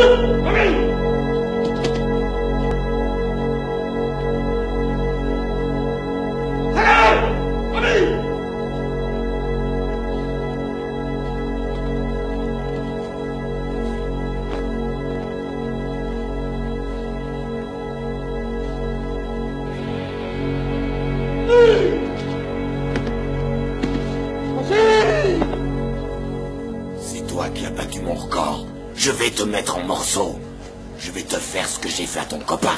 C'est Je vais te mettre en morceaux. Je vais te faire ce que j'ai fait à ton copain.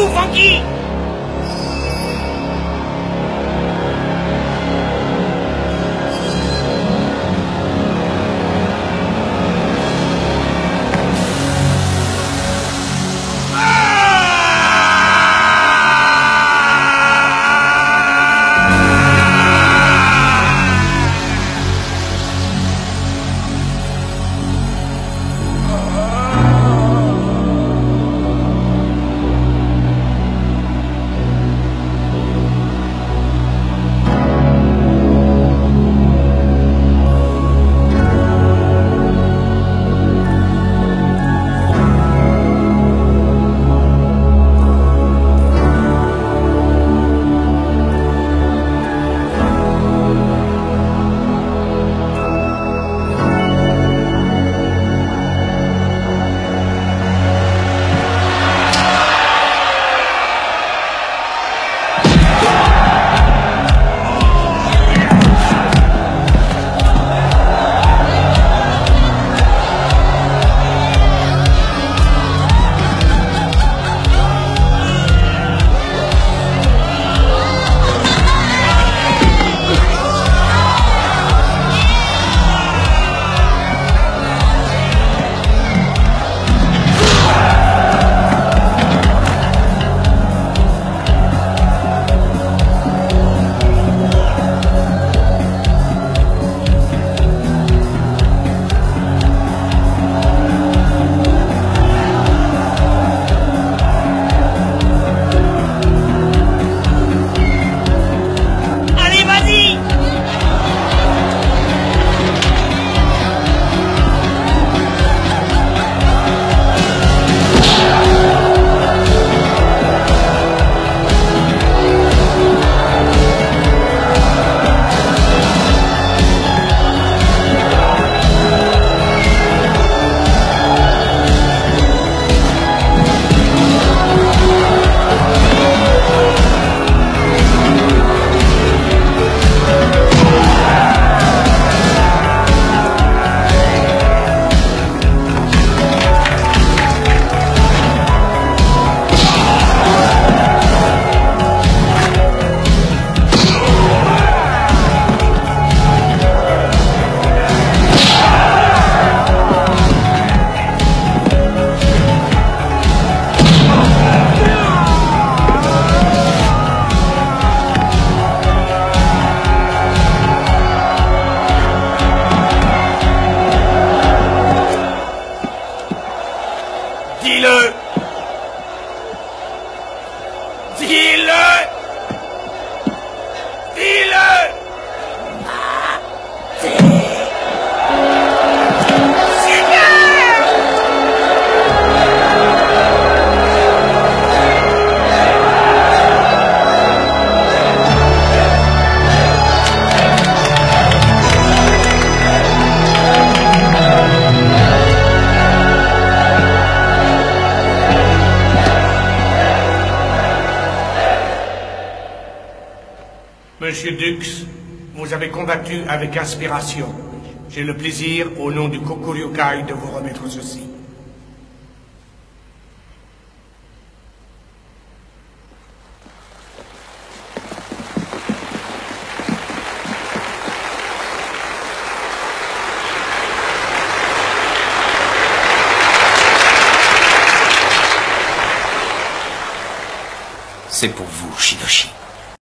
不妨机听我。Monsieur Dux, vous avez combattu avec inspiration. J'ai le plaisir, au nom du Kokuryukai, de vous remettre ceci. C'est pour vous, Shidoshi.